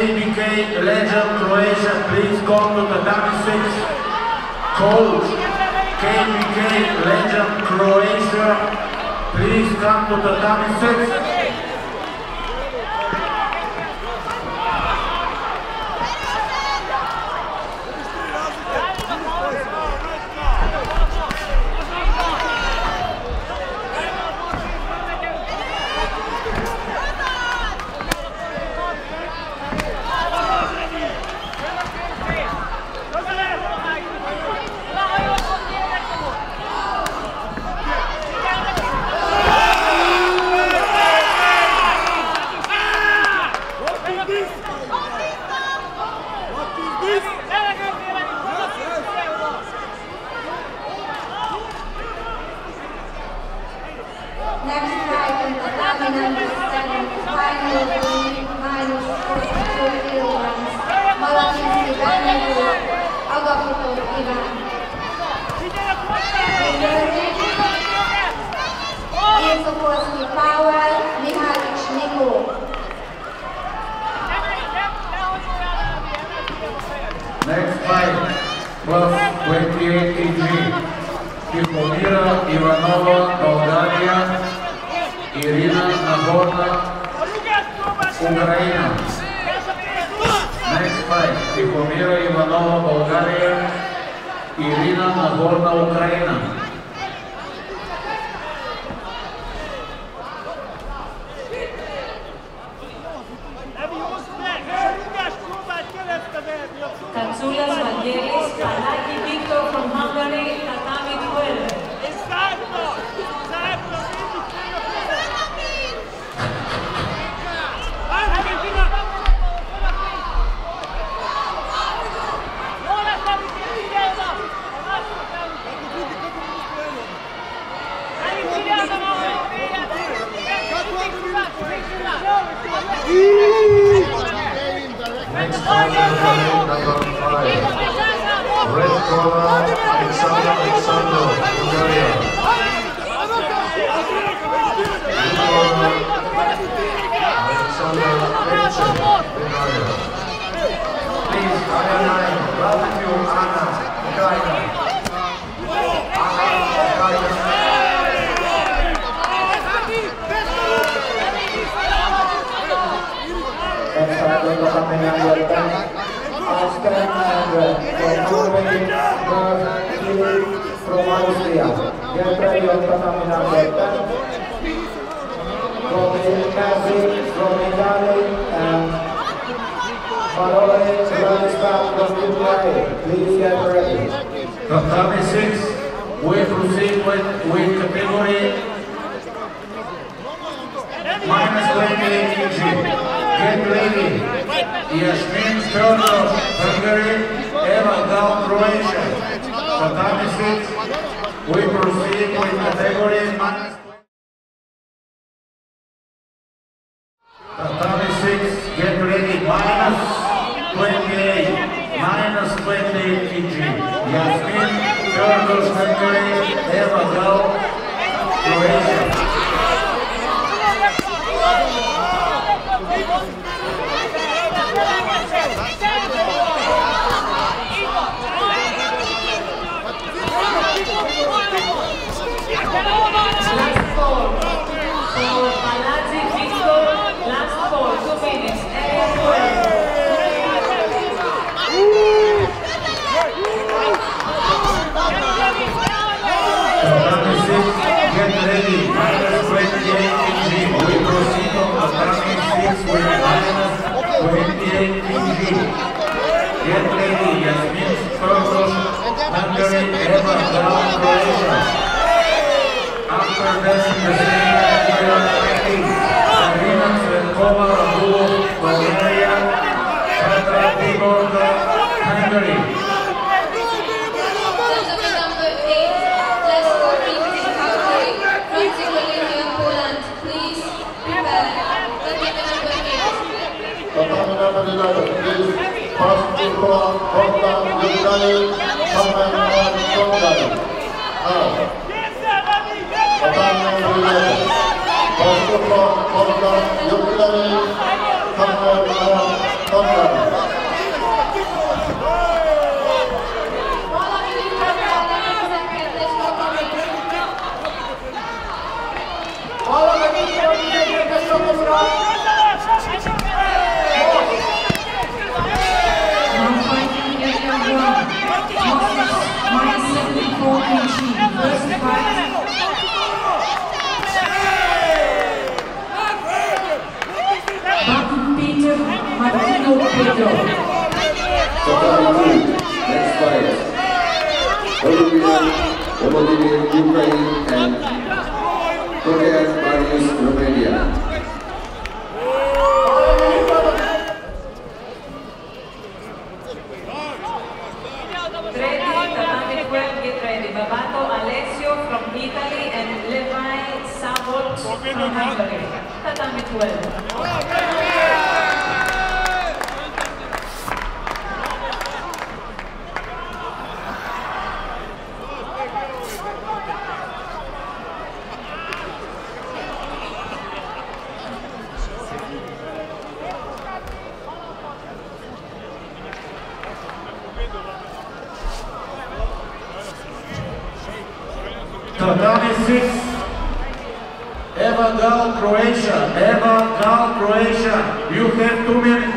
KBK Legend Croatia, please come to tatami 6. Coach KBK Legend Croatia, please come to tatami 6. Next Irina Nagorna, Ukraine. Next fight, Tihomira Ivanova, Bulgaria, Irina Nagorna, Ukraine. Red corner, Alexander Alexander, Austria. Get ready on tatami number 10. From Nazi from Italy and Parole from Ukraine. Please get ready. Tatami 6, we proceed with, with category minus 28 kg. Get ready. Yasmin Fedorov, Hungary, Eva Croatia. Tatami 6, we proceed with category minus Tatami 6, get ready, minus 28, minus 28 kg. Yasmin Fedorov, Hungary, Eva Gal, Croatia. Last four. For Palazzi Victor, last four, two minutes. Area 12. Tatami 6, get ready, minus 28 kg. We proceed on Tatami 6 with minus 28 kg. Get ready, Yasmin Fedorov, Hungary, Eva Gal, Croatia. After this, the same category fighting, Sarina Cvetkova, Radulov, of you next fight. Ukraine and Korean Marius Romania. Ready, Tatami 12, get. Babato Alessio from Italy and Levi Sabot from Hungary. Tatami 12. Tatami 6, Eva Gal, Croatia. Eva Gal, Croatia. You have two minutes.